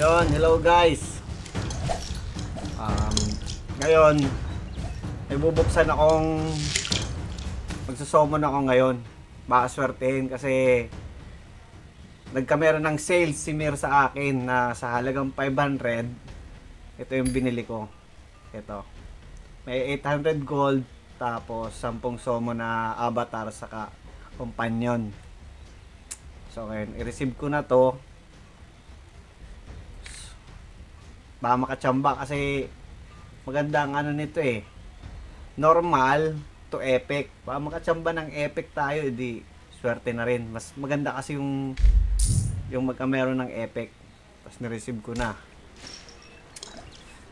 Yon, hello guys. Um, ngayon, may bubuksan akong magsusomon ako ngayon. Baka swertehin kasi nagkamera ng sales si Mir sa akin na sa halagang 500. Ito yung binili ko. Ito. May 800 gold tapos 10 somo na avatar saka companion. So ngayon, i-receive ko na to. Baka makachamba kasi maganda ang ano nito eh. Normal to epic. Baka makachamba ng epic tayo, di swerte na rin. Mas maganda kasi yung yung magka meron ng epic. Tapos ni-receive ko na.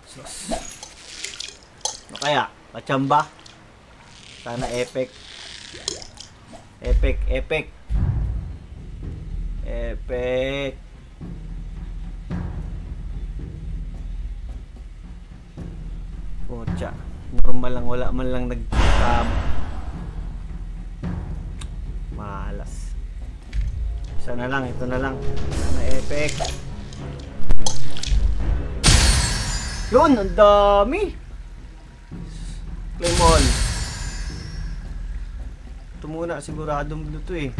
Sus. Ano kaya? Kachamba? Sana epic. Epic, epic. Epic. Pucha. Normal lang. Wala man lang nag um, Malas. Isa na lang. Ito na lang. Sana epic. Yun! Ang dami! Claim all. Ito muna. Siguradong blue to eh.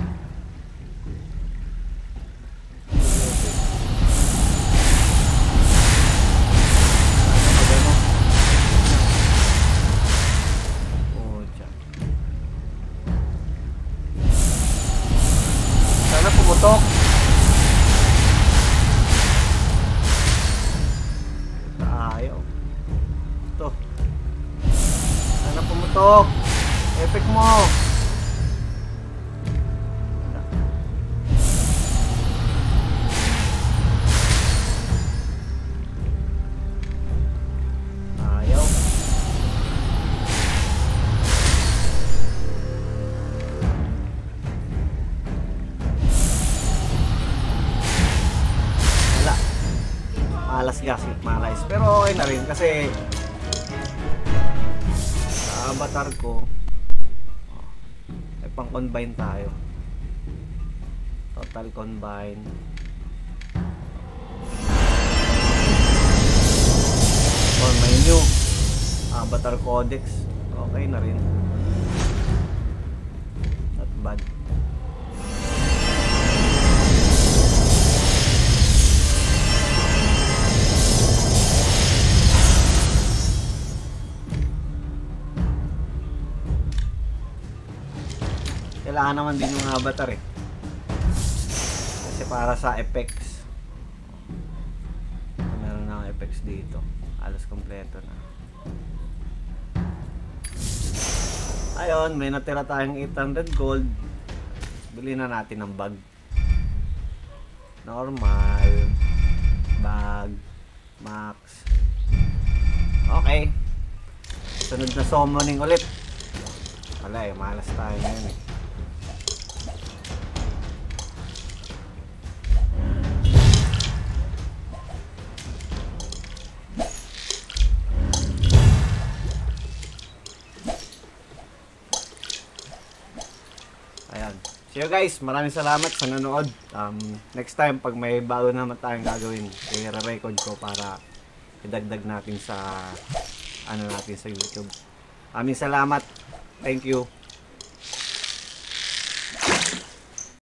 Pumutok. Ayaw. Ito. Sana pumutok. Epic mo. Malas kasi, malas. Pero okay na rin kasi sa avatar ko oh, may pang combine tayo. Total combine. Or may new avatar codex. Okay na rin. Not bad. Kailangan naman din yung avatar eh. Kasi para sa effects. Meron na effects dito. Alas kompleto na. Ayun, may natira tayong 800 gold. Bili na natin ng bag. Normal. Bag. Max. Okay. Sunod na summoning ulit. Wala eh, malas tayo ngayon eh. So guys, maraming salamat sa nanood. Um, next time, pag may bago naman tayong gagawin, i-record ko para idagdag natin sa ano natin sa YouTube. Maraming salamat. Thank you.